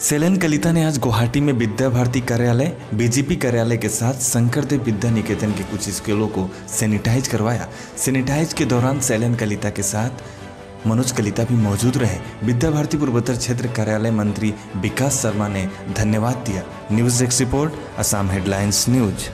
सेलन कलिता ने आज गुवाहाटी में विद्या भारती कार्यालय, बीजेपी कार्यालय के साथ शंकरदेव विद्या निकेतन के कुछ स्कूलों को सैनिटाइज करवाया। सैनिटाइज के दौरान सेलन कलिता के साथ मनोज कलिता भी मौजूद रहे। विद्या भारती पूर्वोत्तर क्षेत्र कार्यालय मंत्री विकास शर्मा ने धन्यवाद दिया। News desk report, Assam headlines news.